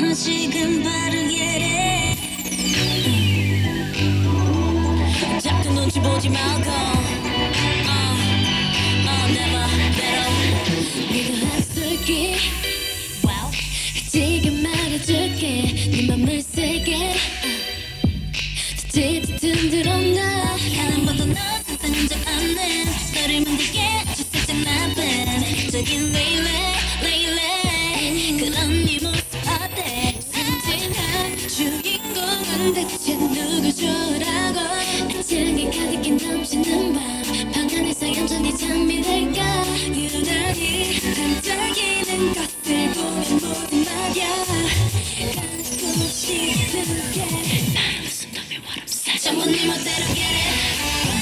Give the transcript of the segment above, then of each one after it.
말은 바르게. 자꾸 눈치 보지 말고. 어, 어. 지금 말해줄게. 네 맘을 세게. 찌릿한 들었나. 한 번도 너 상상한 적 없는. 너를 만들게 주인공은 대체 누구죠라고 애착이 가득히 넘치는 밤방 안에서 얌전히 잠이 들까? 유난히 반짝이는 것을 보면 모든 말야. 갖고 싶은 게. 나의 무슨 놈의 와름새 전부 네 멋대로 get it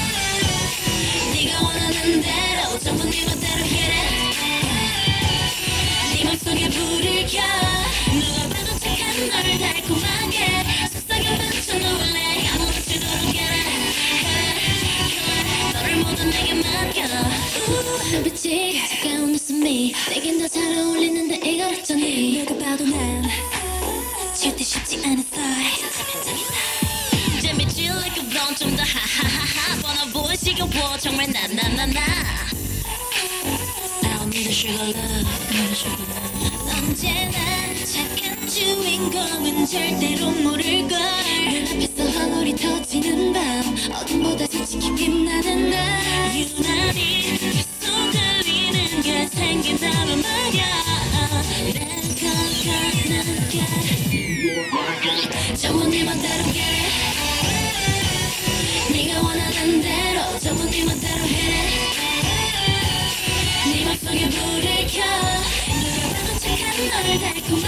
언제나 착한 주인공은 절대로 모를걸 눈앞에서 황홀이 터지는 밤 어둠보다 솔직히 빛나는 날 유난히 계속 들리는 게 생긴다면 말야. 난 get 전부 네 맘대로 it 네가 원하는 대로 전부 네 맘대로 해네 맘속에 불을 켜 누가 봐도 착한 너를 달콤하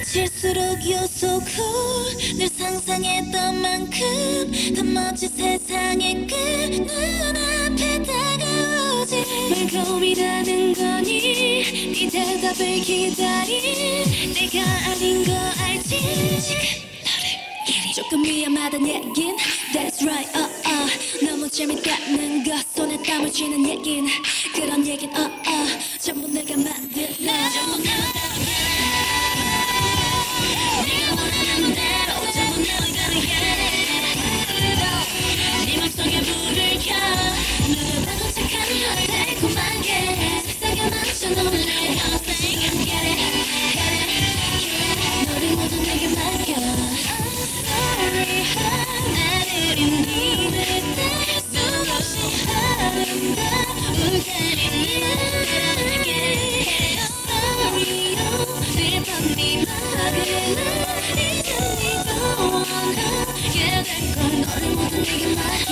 미칠수록 you're so cool. 늘 상상했던 만큼 더 멋진 세상의 끝 눈앞에 다가오지. 말고이라는 거니? 네 대답을 기다린 내가 아닌 거 알지? 조금 위험하단 얘긴. That's right, uh, uh. 너무 재밌다는 것 손에 땀을 쥐는 얘긴. 그런 얘긴 uh, uh 내게 맡겨